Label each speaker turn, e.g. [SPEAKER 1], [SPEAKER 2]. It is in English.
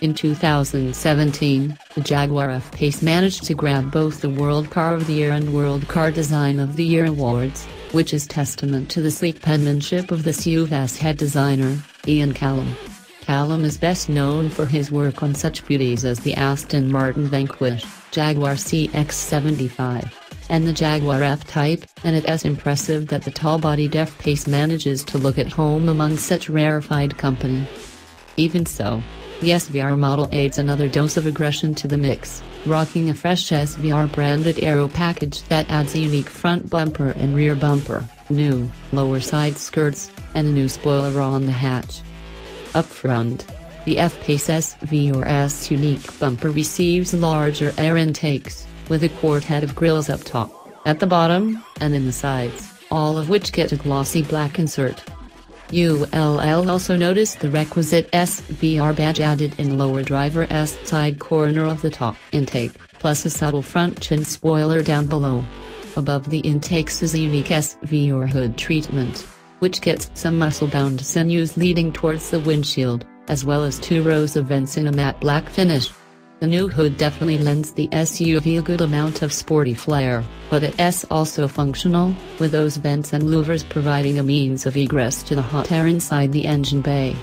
[SPEAKER 1] In 2017, the Jaguar F-Pace managed to grab both the World Car of the Year and World Car Design of the Year awards, which is testament to the sleek penmanship of the SUV's head designer, Ian Callum. Callum is best known for his work on such beauties as the Aston Martin Vanquish, Jaguar CX-75, and the Jaguar F-Type, and it is impressive that the tall-bodied F-Pace manages to look at home among such rarefied company. Even so, the SVR model adds another dose of aggression to the mix, rocking a fresh SVR branded aero package that adds a unique front bumper and rear bumper, new, lower side skirts, and a new spoiler on the hatch. Up front, the F-Pace SVR's unique bumper receives larger air intakes, with a quartet of grilles up top, at the bottom, and in the sides, all of which get a glossy black insert. ULL also noticed the requisite SVR badge added in lower driver S side corner of the top intake, plus a subtle front chin spoiler down below. Above the intakes is a unique SVR hood treatment, which gets some muscle-bound sinews leading towards the windshield, as well as two rows of vents in a matte black finish. The new hood definitely lends the SUV a good amount of sporty flair, but it is also functional, with those vents and louvers providing a means of egress to the hot air inside the engine bay.